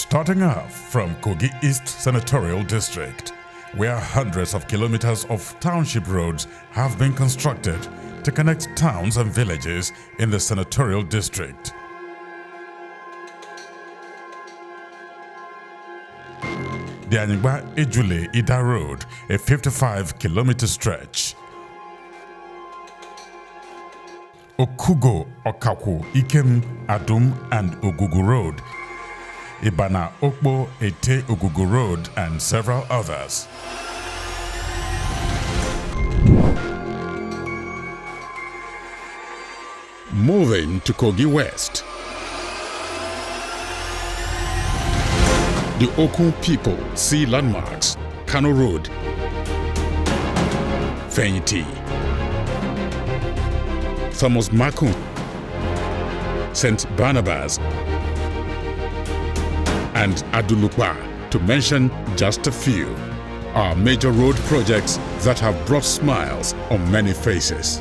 Starting off from Kogi East Senatorial District, where hundreds of kilometers of township roads have been constructed to connect towns and villages in the Senatorial District. The Anyigba Ejule Ida Road, a 55 kilometer stretch. Okugo Okakwu Ikem Adum and Ogugu Road, Ibana Okbo Ete Ogugu Road, and several others. Moving to Kogi West. The Okun people see landmarks, Kano Road, Fenyti, Thomas Makun, St. Barnabas, and Adulupa, to mention just a few, are major road projects that have brought smiles on many faces.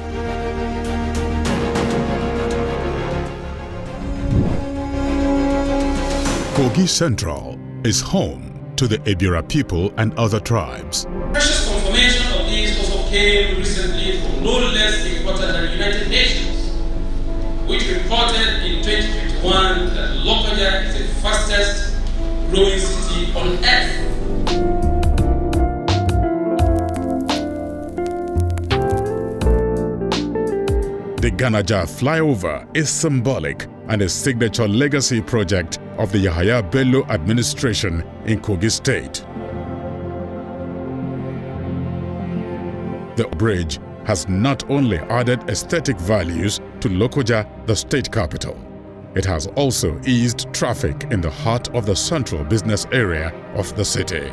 Kogi Central is home to the Ebira people and other tribes. Precious confirmation of this also came recently from no less important than the United Nations, which reported in 2021 that Lokoja is the fastest growing city on earth. The Ganaja flyover is symbolic and a signature legacy project of the Yahaya Bello administration in Kogi State. The bridge has not only added aesthetic values to Lokoja, the state capital, it has also eased traffic in the heart of the central business area of the city.